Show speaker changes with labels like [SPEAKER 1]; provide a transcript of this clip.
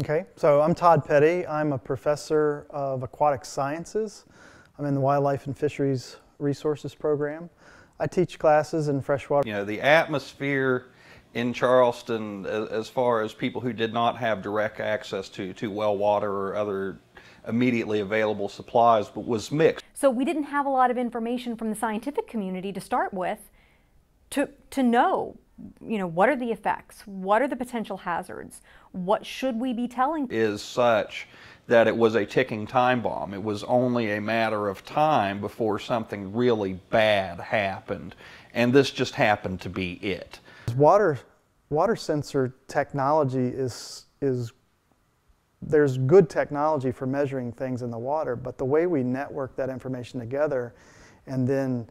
[SPEAKER 1] Okay, so I'm Todd Petty. I'm a professor of aquatic sciences. I'm in the Wildlife and Fisheries Resources program. I teach classes in freshwater.
[SPEAKER 2] You know, the atmosphere in Charleston, as far as people who did not have direct access to, to well water or other immediately available supplies, but was mixed.
[SPEAKER 3] So we didn't have a lot of information from the scientific community to start with to, to know you know, what are the effects? What are the potential hazards? What should we be telling?
[SPEAKER 2] Is such that it was a ticking time bomb. It was only a matter of time before something really bad happened. And this just happened to be it.
[SPEAKER 1] Water, water sensor technology is, is there's good technology for measuring things in the water, but the way we network that information together and then